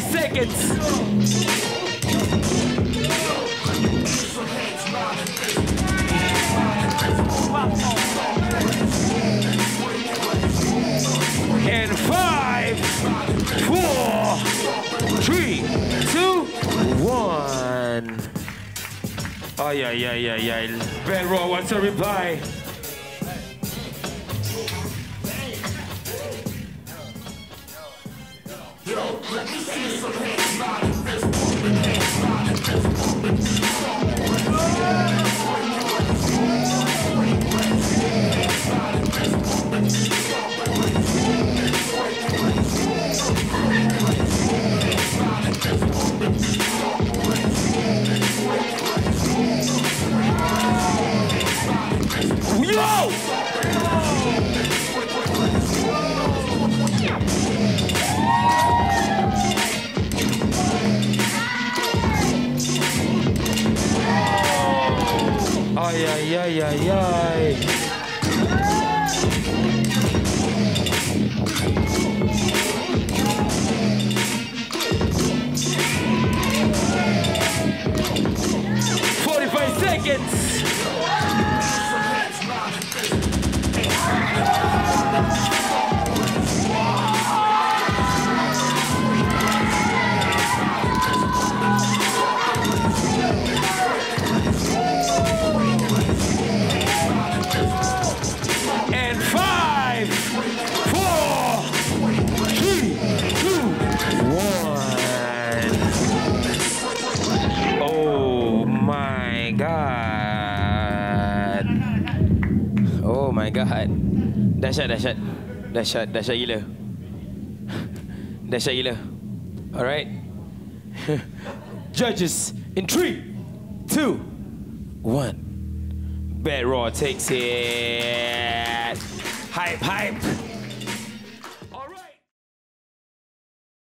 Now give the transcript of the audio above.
45 seconds. And five, four, three, two, one. Oh yeah, yeah, yeah, yeah. Badraw wants a reply. Yo! Ay, ay, ay, ay, ay. Forty-five seconds. Oh my god. Dahsyat, dahsyat. Dahsyat, dahsyat gila. Dahsyat gila. Alright. Judges in three, two, one. Badraw takes it. Hype, hype.